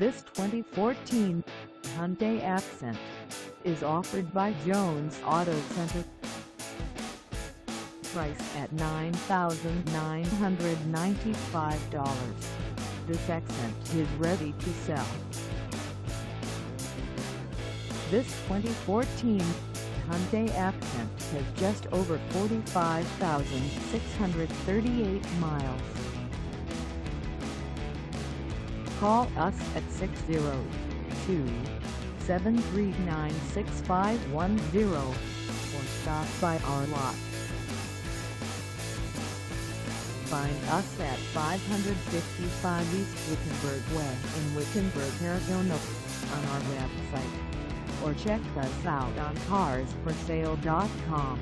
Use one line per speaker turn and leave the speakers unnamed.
This 2014 Hyundai Accent is offered by Jones Auto Center. Price at $9,995. This Accent is ready to sell. This 2014 Hyundai Accent has just over 45,638 miles. Call us at 602-739-6510 or stop by our lot. Find us at 555 East Wickenburg Way in Wickenburg, Arizona on our website or check us out on carsforsale.com.